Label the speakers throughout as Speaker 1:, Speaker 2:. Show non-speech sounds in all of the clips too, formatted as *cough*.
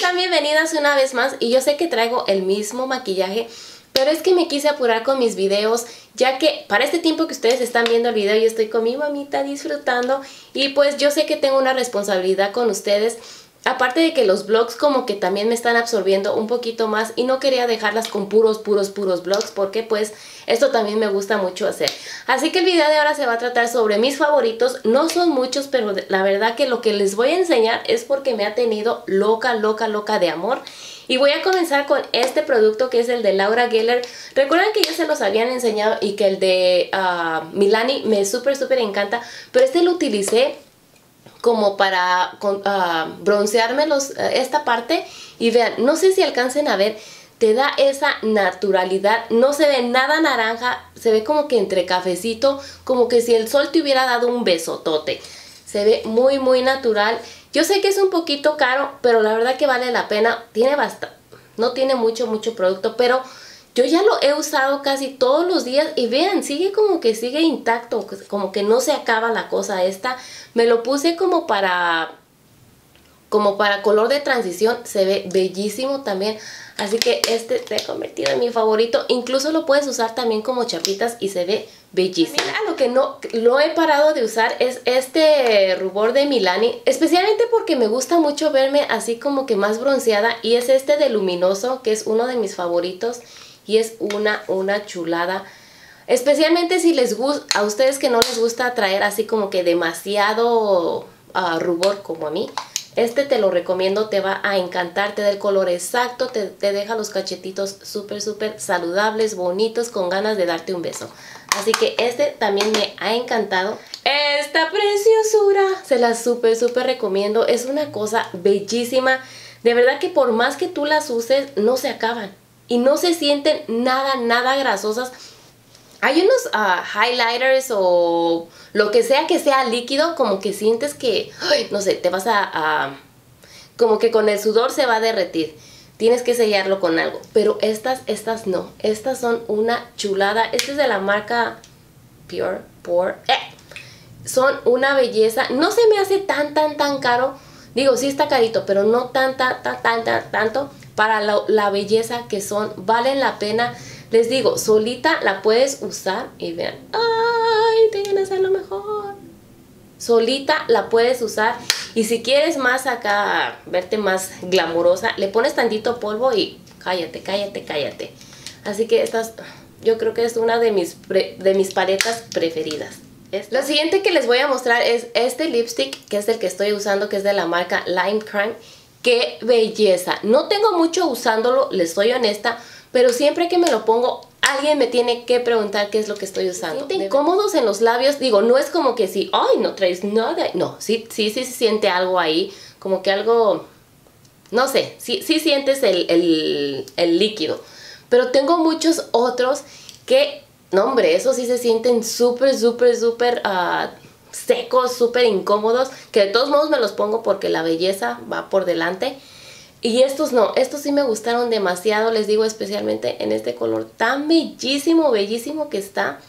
Speaker 1: Bienvenidas una vez más y yo sé que traigo el mismo maquillaje pero es que me quise apurar con mis videos, ya que para este tiempo que ustedes están viendo el video yo estoy con mi mamita disfrutando y pues yo sé que tengo una responsabilidad con ustedes Aparte de que los vlogs como que también me están absorbiendo un poquito más y no quería dejarlas con puros, puros, puros vlogs porque pues esto también me gusta mucho hacer. Así que el video de ahora se va a tratar sobre mis favoritos, no son muchos pero la verdad que lo que les voy a enseñar es porque me ha tenido loca, loca, loca de amor. Y voy a comenzar con este producto que es el de Laura Geller. Recuerdan que ya se los habían enseñado y que el de ah, Milani me súper, súper encanta, pero este lo utilicé como para uh, broncearme los, uh, esta parte y vean, no sé si alcancen a ver, te da esa naturalidad, no se ve nada naranja, se ve como que entre cafecito, como que si el sol te hubiera dado un besotote, se ve muy muy natural, yo sé que es un poquito caro, pero la verdad que vale la pena, tiene bastante, no tiene mucho mucho producto, pero yo ya lo he usado casi todos los días y vean, sigue como que sigue intacto, como que no se acaba la cosa esta. Me lo puse como para como para color de transición, se ve bellísimo también. Así que este se ha convertido en mi favorito. Incluso lo puedes usar también como chapitas y se ve bellísimo. Mira, lo que no lo he parado de usar es este rubor de Milani. Especialmente porque me gusta mucho verme así como que más bronceada. Y es este de luminoso, que es uno de mis favoritos y es una, una chulada. Especialmente si les gusta, a ustedes que no les gusta traer así como que demasiado ah, rubor como a mí. Este te lo recomiendo, te va a encantar, te da el color exacto, te, te deja los cachetitos súper, súper saludables, bonitos, con ganas de darte un beso. Así que este también me ha encantado. Esta preciosura, se la súper, súper recomiendo. Es una cosa bellísima. De verdad que por más que tú las uses, no se acaban y no se sienten nada, nada grasosas. Hay unos ah, highlighters o lo que sea que sea líquido, como que sientes que, no sé, te vas a, como que con el sudor se va a derretir. Tienes que sellarlo con algo. Pero estas, estas no. Estas son una chulada. Esta es de la marca Pure Pore. Eh, son una belleza. No se me hace tan, tan, tan caro. Digo, sí está carito, pero no tan, tan, tan, tan, tan tanto para la, belleza que son, valen la pena. Les digo, solita la puedes usar y vean, ¡ay! Tienen que hacerlo mejor. Solita la puedes usar y si quieres más acá, verte más glamurosa, le pones tantito polvo y cállate, cállate, cállate. Así que estas, yo creo que es una de mis, de mis paletas preferidas. Lo siguiente que les voy a mostrar es este lipstick, que es el que estoy usando, que es de la marca Lime Crime. ¡Qué belleza! No tengo mucho usándolo, les soy honesta, pero siempre que me lo pongo, alguien me tiene que preguntar qué es lo que estoy usando. ¿Sienten cómodos en los labios? Digo, no es como que si, ¡ay, no traes nada! No, sí, sí, sí se siente algo ahí, como que algo, no sé, sí, sí sientes el, líquido. Pero tengo muchos otros que, no hombre, esos sí se sienten súper, súper, súper... Uh, secos, súper incómodos, que de todos modos me los pongo porque la belleza va por delante. Y estos no, estos sí me gustaron demasiado, les digo especialmente en este color tan bellísimo, bellísimo que está.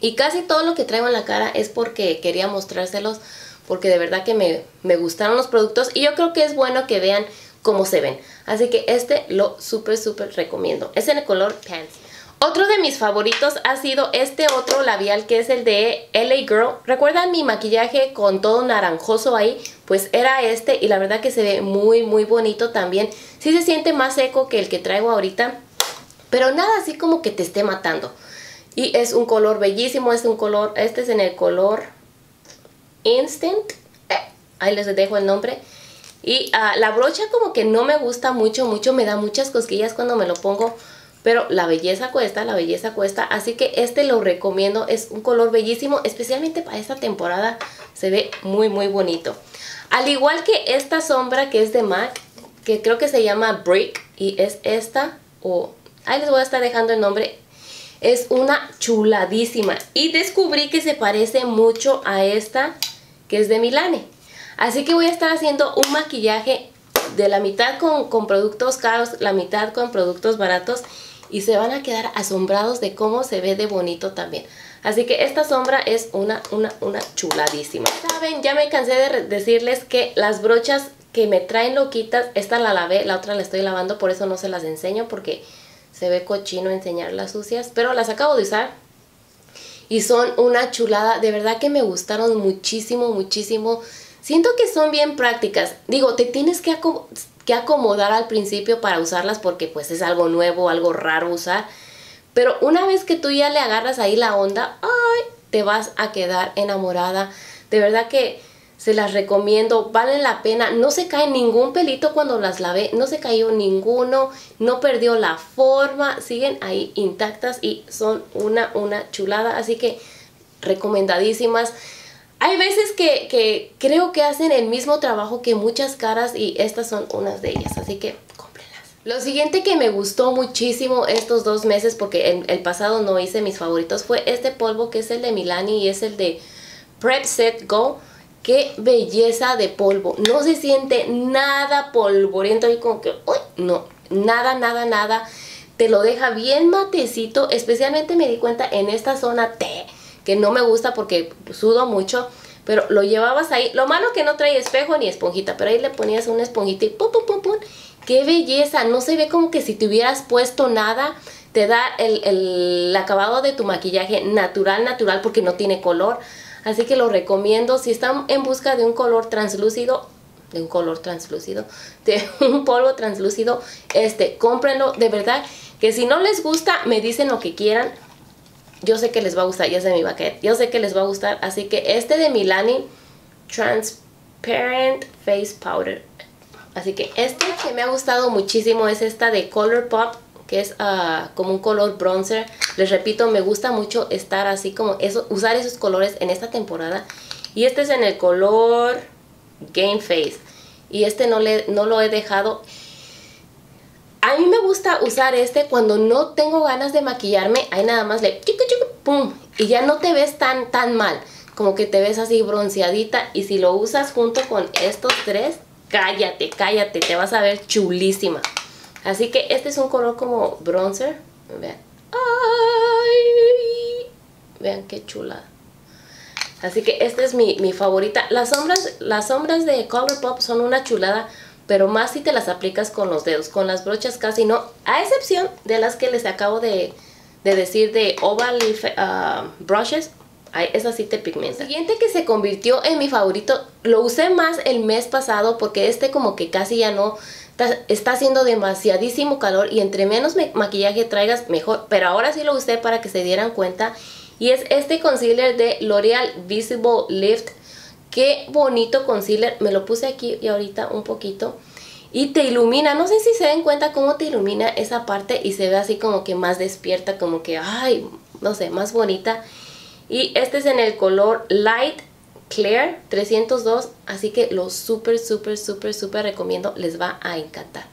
Speaker 1: Y casi todo lo que traigo en la cara es porque quería mostrárselos, porque de verdad que me, me gustaron los productos y yo creo que es bueno que vean cómo se ven. Así que este lo súper, súper recomiendo. Es en el color Pansy. Otro de mis favoritos ha sido este otro labial que es el de LA Girl. ¿Recuerdan mi maquillaje con todo naranjoso ahí? Pues era este y la verdad que se ve muy muy bonito también. Sí se siente más seco que el que traigo ahorita, pero nada así como que te esté matando. Y es un color bellísimo, es un color, este es en el color Instant. Eh, ahí les dejo el nombre. Y ah, la brocha como que no me gusta mucho, mucho, me da muchas cosquillas cuando me lo pongo pero la belleza cuesta, la belleza cuesta, así que este lo recomiendo, es un color bellísimo, especialmente para esta temporada, se ve muy muy bonito. Al igual que esta sombra que es de MAC, que creo que se llama Brick, y es esta, o ahí les voy a estar dejando el nombre, es una chuladísima, y descubrí que se parece mucho a esta, que es de Milane. Así que voy a estar haciendo un maquillaje de la mitad con, con productos caros, la mitad con productos baratos y se van a quedar asombrados de cómo se ve de bonito también. Así que esta sombra es una, una, una chuladísima. Saben, ya me cansé de decirles que las brochas que me traen loquitas. Esta la lavé, la otra la estoy lavando, por eso no se las enseño porque se ve cochino enseñar las sucias. Pero las acabo de usar y son una chulada. De verdad que me gustaron muchísimo, muchísimo. Siento que son bien prácticas. Digo, te tienes que, que acomodar al principio para usarlas porque pues es algo nuevo, algo raro usar. Pero una vez que tú ya le agarras ahí la onda, ay, te vas a quedar enamorada. De verdad que se las recomiendo, valen la pena, no se cae ningún pelito cuando las lavé, no se cayó ninguno, no perdió la forma, siguen ahí intactas y son una, una chulada, así que recomendadísimas. Hay veces que, creo que hacen el mismo trabajo que muchas caras y estas son unas de ellas, así que cómprenlas. Lo siguiente que me gustó muchísimo estos dos meses, porque en el pasado no hice mis favoritos, fue este polvo que es el de Milani y es el de Prep Set Go qué belleza de polvo. No se siente nada polvoriento y como que, uy, no, nada, nada, nada. Te lo deja bien matecito, especialmente me di cuenta en esta zona T, que no me gusta porque sudo mucho, pero lo llevabas ahí. Lo malo que no trae espejo ni esponjita, pero ahí le ponías una esponjita y pum, pum, pum, pum. ¡Qué belleza! No se ve como que si te hubieras puesto nada, te da el, el acabado de tu maquillaje natural, natural, porque no tiene color. Así que lo recomiendo si están en busca de un color translúcido, de un color translúcido, de *laughs* un polvo translúcido, este, cómprenlo, de verdad, que si no les gusta, me dicen lo que quieran, yo sé que les va a gustar, ya es de mi baquet, yo sé que les va a gustar, así que este de Milani Transparent Face Powder, así que este que me ha gustado muchísimo es esta de Color Pop, que es ah, como un color bronzer. Les repito, me gusta mucho estar así como eso, usar esos colores en esta temporada. Y este es en el color Game Face. Y este no, le, no lo he dejado. A mí me gusta usar este cuando no tengo ganas de maquillarme. Ahí nada más le pum. Y ya no te ves tan, tan mal. Como que te ves así bronceadita. Y si lo usas junto con estos tres, cállate, cállate. Te vas a ver chulísima. Así que este es un color como bronzer. Vean. ¡Ay! Vean qué chula. Así que esta es mi, favorita. Las sombras, las sombras de Colourpop son una chulada, pero más si te las aplicas con los dedos. Con las brochas casi no. A excepción de las que les acabo de, decir de Oval uh, Brushes. esa sí te pigmenta. El siguiente que se convirtió en mi favorito, lo usé más el mes pasado porque este como que casi ya no Está, haciendo demasiadísimo calor y entre menos maquillaje traigas mejor. Pero ahora sí lo usé para que se dieran cuenta. Y es este concealer de L'Oreal Visible Lift. Qué bonito concealer. Me lo puse aquí y ahorita un poquito. Y te ilumina. No sé si se den cuenta cómo te ilumina esa parte. Y se ve así como que más despierta. Como que, ay, no sé, más bonita. Y este es en el color Light Claire 302, así que lo súper, súper, súper, súper recomiendo, les va a encantar.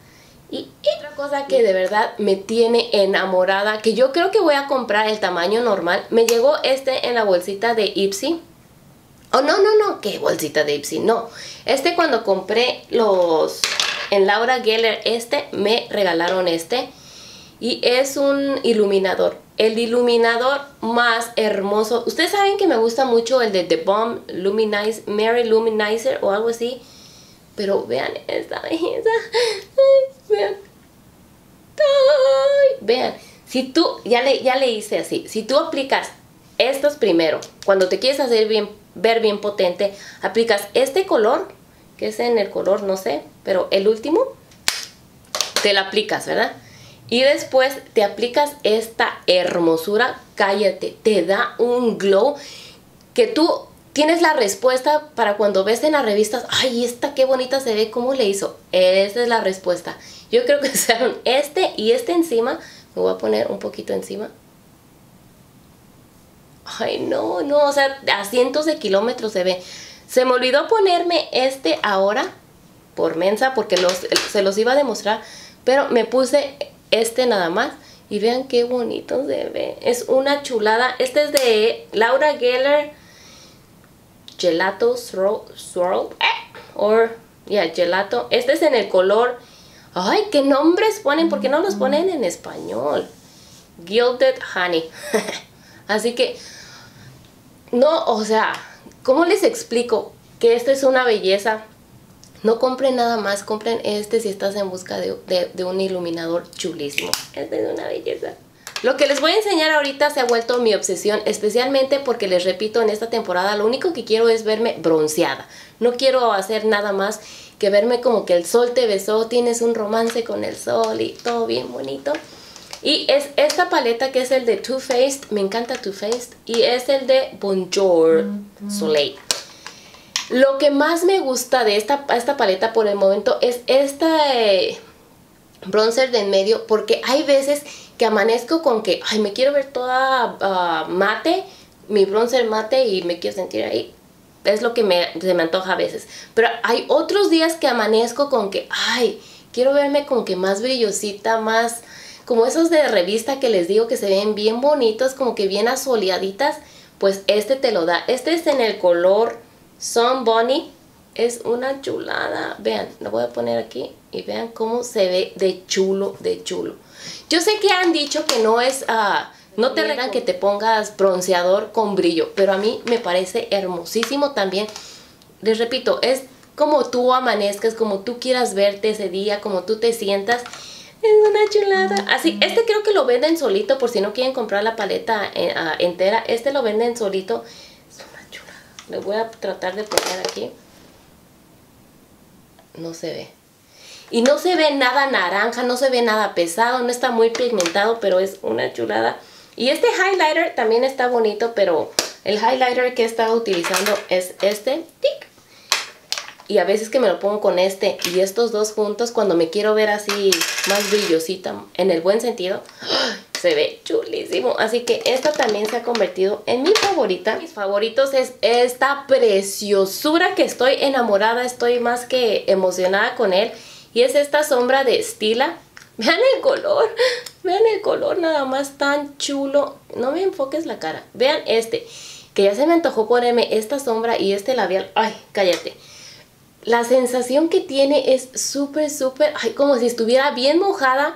Speaker 1: Y otra cosa que de verdad me tiene enamorada, que yo creo que voy a comprar el tamaño normal, me llegó este en la bolsita de Ipsy. Oh, no, no, no, ¿qué bolsita de Ipsy? No, este cuando compré los en Laura Geller, este, me regalaron este. Y es un iluminador el iluminador más hermoso. Ustedes saben que me gusta mucho el de The Bomb Luminizer, Mary Luminizer o algo así. Pero vean esta belleza. *laughs* vean. vean. Si tú, ya le, ya le hice así. Si tú aplicas estos primero, cuando te quieres hacer bien, ver bien potente, aplicas este color, que es en el color, no sé, pero el último, te lo aplicas, ¿verdad? Y después te aplicas esta hermosura, cállate, te da un glow que tú tienes la respuesta para cuando ves en las revistas, ay, esta qué bonita se ve, ¿cómo le hizo? Esa es la respuesta. Yo creo que *laughs* usaron este y este encima, me voy a poner un poquito encima. Ay, no, no, o sea, a cientos de kilómetros se ve. Se me olvidó ponerme este ahora, por mensa, porque se los iba a demostrar, pero me puse este nada más. Y vean qué bonito se ve. Es una chulada. Este es de Laura Geller Gelato Swirl. Eh, or, yeah, gelato. Este es en el color. Ay, qué nombres ponen. porque no los ponen en español? Gilded Honey. *laughs* Así que, no, o sea, ¿cómo les explico que esta es una belleza? no compren nada más, compren este si estás en busca de, un iluminador chulísimo. Este es una belleza. Lo que les voy a enseñar ahorita se ha vuelto mi obsesión, especialmente porque les repito, en esta temporada lo único que quiero es verme bronceada. No quiero hacer nada más que verme como que el sol te besó, tienes un romance con el sol y todo bien bonito. Y es esta paleta que es el de Too Faced, me encanta Too Faced, y es el de Bonjour Soleil. Lo que más me gusta de esta, esta paleta por el momento es esta eh, bronzer de en medio, porque hay veces que amanezco con que, ay, me quiero ver toda ah, mate, mi bronzer mate y me quiero sentir ahí. Es lo que me, se me antoja a veces. Pero hay otros días que amanezco con que, ay, quiero verme como que más brillosita, más como esos de revista que les digo que se ven bien bonitos, como que bien asoleaditas, pues este te lo da. Este es en el color Sun Bunny, es una chulada. Vean, lo voy a poner aquí y vean cómo se ve de chulo, de chulo. Yo sé que han dicho que no es... Uh, no te digan que te pongas bronceador con brillo, pero a mí me parece hermosísimo también. Les repito, es como tú amanezcas, como tú quieras verte ese día, como tú te sientas. Es una chulada. Así, este creo que lo venden solito por si no quieren comprar la paleta eh, ah, entera. Este lo venden solito. Es una chulada. Le voy a tratar de poner aquí. No se ve. Y no se ve nada naranja, no se ve nada pesado, no está muy pigmentado, pero es una chulada. Y este highlighter también está bonito, pero el highlighter que he estado utilizando es este. ¡Tic! Y a veces que me lo pongo con este y estos dos juntos cuando me quiero ver así más brillosita en el buen sentido *gasps* se ve chulísimo. Así que esta también se ha convertido en mi favorita. Mis favoritos es esta preciosura que estoy enamorada estoy más que emocionada con él. Y es esta sombra de Stila. *laughs* Vean el color *laughs* vean el color nada más tan chulo. No me enfoques la cara. Vean este que ya se me antojó ponerme esta sombra y este labial. Ay cállate la sensación que tiene es súper, súper, ay, como si estuviera bien mojada.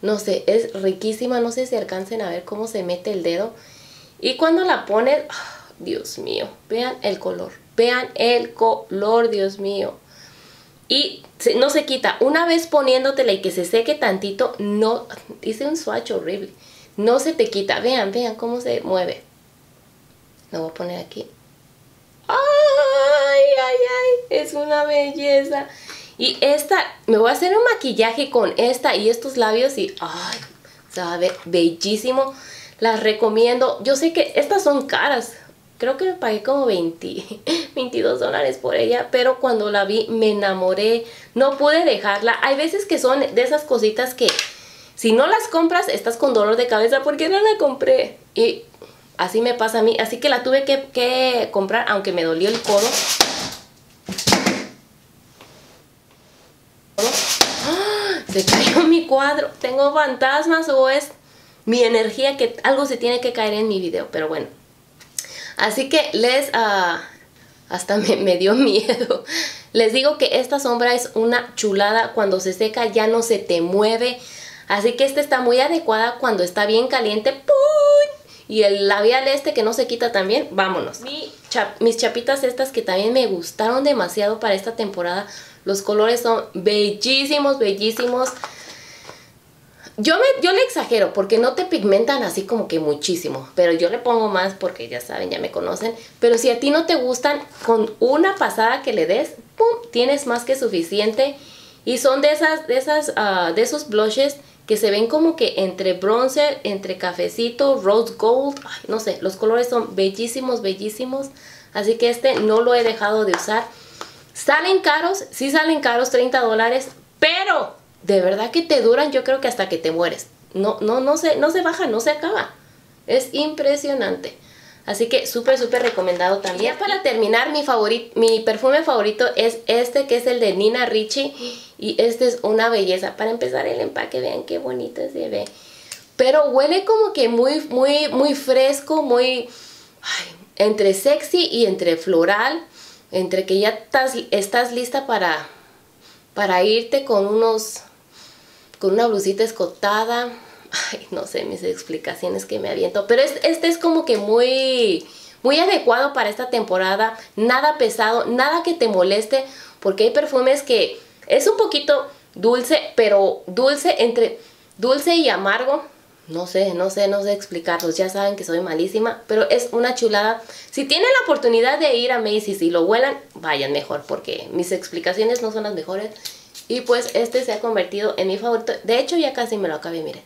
Speaker 1: No sé, es riquísima, no sé si alcancen a ver cómo se mete el dedo. Y cuando la pones, ah, Dios mío, vean el color, vean el color, Dios mío. Y no se quita, una vez poniéndotela y que se seque tantito, no, hice un swatch horrible. No se te quita, vean, vean cómo se mueve. Lo voy a poner aquí. ¡Ay, ay, ay! Es una belleza. Y esta, me voy a hacer un maquillaje con esta y estos labios y ¡ay! Sabe bellísimo. Las recomiendo. Yo sé que estas son caras. Creo que me pagué como 20, 22 *laughs* dólares por ella. Pero cuando la vi me enamoré. No pude dejarla. Hay veces que son de esas cositas que si no las compras estás con dolor de cabeza porque no la compré. Y Así me pasa a mí. Así que la tuve que, comprar, aunque me dolió el codo. ¡Ah! Se cayó mi cuadro. ¿Tengo fantasmas o es mi energía que algo se tiene que caer en mi video? Pero bueno. Así que les... Uh, hasta me, me, dio *laughs* miedo. Les digo que esta sombra es una chulada. Cuando se seca ya no se te mueve. Así que esta está muy adecuada cuando está bien caliente. ¡Pum! Y el labial este que no se quita también, vámonos. mis chapitas estas que también me gustaron demasiado para esta temporada. Los colores son bellísimos, bellísimos. Yo, me, yo le exagero porque no te pigmentan así como que muchísimo. Pero yo le pongo más porque ya saben, ya me conocen. Pero si a ti no te gustan, con una pasada que le des, ¡pum! Tienes más que suficiente. Y son de esas, de esas, ah, de esos blushes que se ven como que entre bronzer, entre cafecito, rose gold, no sé, los colores son bellísimos, bellísimos, así que este no lo he dejado de usar. Salen caros, sí salen caros, 30 dólares, pero de verdad que te duran yo creo que hasta que te mueres. No, no, no se, no se baja, no se acaba. Es impresionante. Así que súper, súper recomendado también. Ya para terminar, mi, mi perfume favorito es este, que es el de Nina Ricci. Y este es una belleza. Para empezar el empaque, vean qué bonito se ve. Pero huele como que muy, muy, muy fresco, muy... entre sexy y entre floral. Entre que ya estás, lista para, para irte con unos... Con una blusita escotada. Ay, no sé mis explicaciones que me aviento, pero este es como que muy, muy adecuado para esta temporada, nada pesado, nada que te moleste, porque hay perfumes que es un poquito dulce, pero dulce entre dulce y amargo. No sé, no sé, no sé explicarlos. Ya saben que soy malísima, pero es una chulada. Si tienen la oportunidad de ir a Macy's y lo huelan, vayan mejor, porque mis explicaciones no son las mejores. Y pues este se ha convertido en mi favorito. De hecho, ya casi me lo acabé, miren.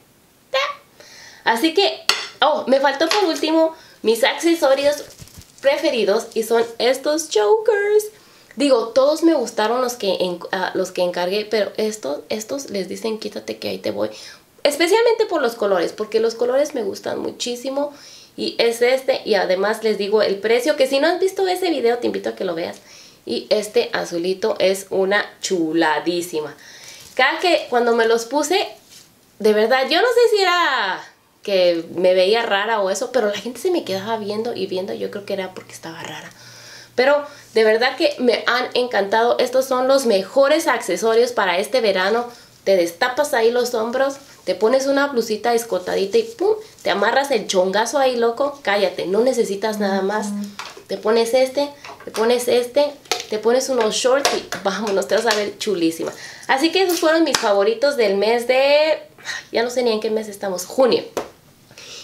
Speaker 1: Así que, oh, me faltó por último mis accesorios preferidos y son estos chokers. Digo, todos me gustaron los que, ah, los que encargué, pero estos, estos les dicen quítate que ahí te voy. Especialmente por los colores, porque los colores me gustan muchísimo. Y es este, y además les digo el precio, que si no has visto ese video te invito a que lo veas. Y este azulito es una chuladísima. Cada que cuando me los puse, de verdad, yo no sé si era que me veía rara o eso, pero la gente se me quedaba viendo y viendo, yo creo que era porque estaba rara. Pero de verdad que me han encantado, estos son los mejores accesorios para este verano. Te destapas ahí los hombros, te pones una blusita escotadita y pum, te amarras el chongazo ahí loco, cállate, no necesitas nada más. Te pones este, te pones este, te pones unos shorts y vámonos, te vas a ver chulísima. Así que esos fueron mis favoritos del mes de, ya no sé ni en qué mes estamos, junio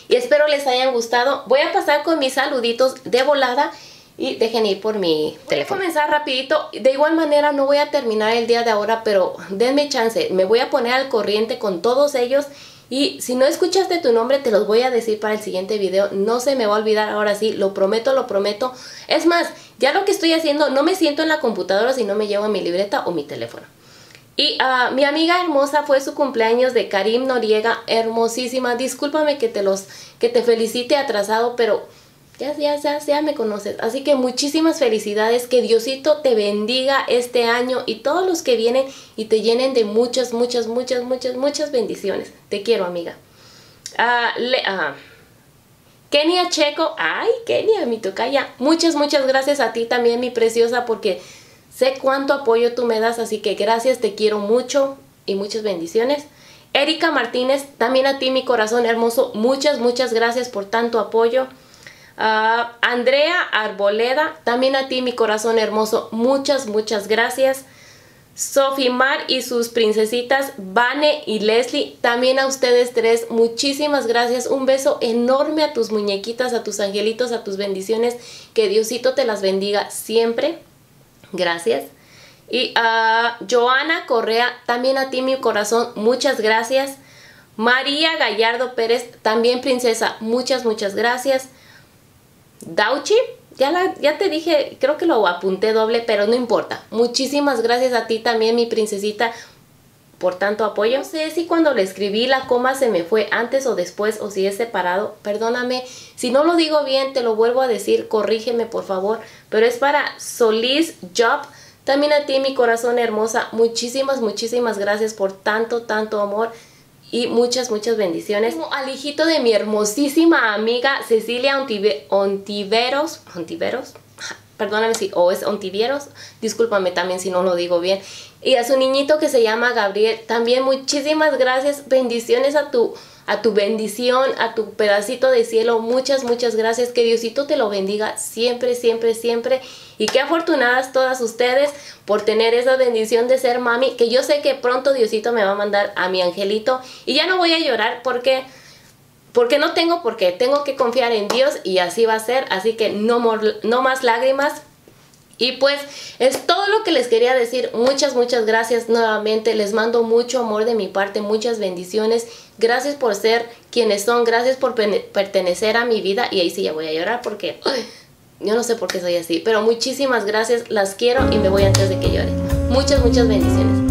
Speaker 1: y espero les hayan gustado. Voy a pasar con mis saluditos de volada y dejen ir por mi teléfono. Voy a comenzar rapidito. De igual manera no voy a terminar el día de ahora, pero denme chance. Me voy a poner al corriente con todos ellos. Y si no escuchaste tu nombre, te los voy a decir para el siguiente video. No se me va a olvidar ahora sí, lo prometo, lo prometo. Es más, ya lo que estoy haciendo, no me siento en la computadora si no me llevo mi libreta o mi teléfono. Y uh, mi amiga hermosa fue su cumpleaños de Karim Noriega, hermosísima. Discúlpame que te los que te felicite atrasado, pero ya ya ya ya me conoces. Así que muchísimas felicidades, que Diosito te bendiga este año y todos los que vienen y te llenen de muchas muchas muchas muchas muchas bendiciones. Te quiero, amiga. Le, uh, Kenia Checo, ay, Kenia, mi tocaya. Muchas muchas gracias a ti también, mi preciosa, porque Sé cuánto apoyo tú me das, así que gracias, te quiero mucho y muchas bendiciones. Erika Martínez, también a ti mi corazón hermoso, muchas, muchas gracias por tanto apoyo. Ah, Andrea Arboleda, también a ti mi corazón hermoso, muchas, muchas gracias. Sophie Mar y sus princesitas, Vane y Leslie, también a ustedes tres, muchísimas gracias. Un beso enorme a tus muñequitas, a tus angelitos, a tus bendiciones. Que Diosito te las bendiga siempre. Gracias. Y a Joana Correa, también a ti mi corazón, muchas gracias. María Gallardo Pérez, también princesa, muchas, muchas gracias. Dauchi, ya, ya te dije, creo que lo apunté doble, pero no importa. Muchísimas gracias a ti también, mi princesita, por tanto apoyo. No sé si cuando le escribí la coma se me fue antes o después o si es separado. Perdóname, si no lo digo bien te lo vuelvo a decir, corrígeme por favor. Pero es para Solís Job. También a ti mi corazón hermosa, muchísimas, muchísimas gracias por tanto, tanto amor y muchas, muchas bendiciones. Al hijito de mi hermosísima amiga Cecilia Ontiveros, Ontiveros, perdóname si o es Ontivieros, discúlpame también si no lo digo bien, y a su niñito que se llama Gabriel, también muchísimas gracias, bendiciones a tu a tu bendición, a tu pedacito de cielo, muchas muchas gracias, que Diosito te lo bendiga siempre, siempre, siempre y qué afortunadas todas ustedes por tener esa bendición de ser mami, que yo sé que pronto Diosito me va a mandar a mi angelito y ya no voy a llorar porque porque no tengo por qué, tengo que confiar en Dios y así va a ser, así que no, no más lágrimas. Y pues es todo lo que les quería decir. Muchas, muchas gracias nuevamente. Les mando mucho amor de mi parte, muchas bendiciones. Gracias por ser quienes son, gracias por pertenecer a mi vida. Y ahí sí ya voy a llorar porque yo no sé por qué soy así. Pero muchísimas gracias, las quiero y me voy antes de que llore. Muchas, muchas bendiciones.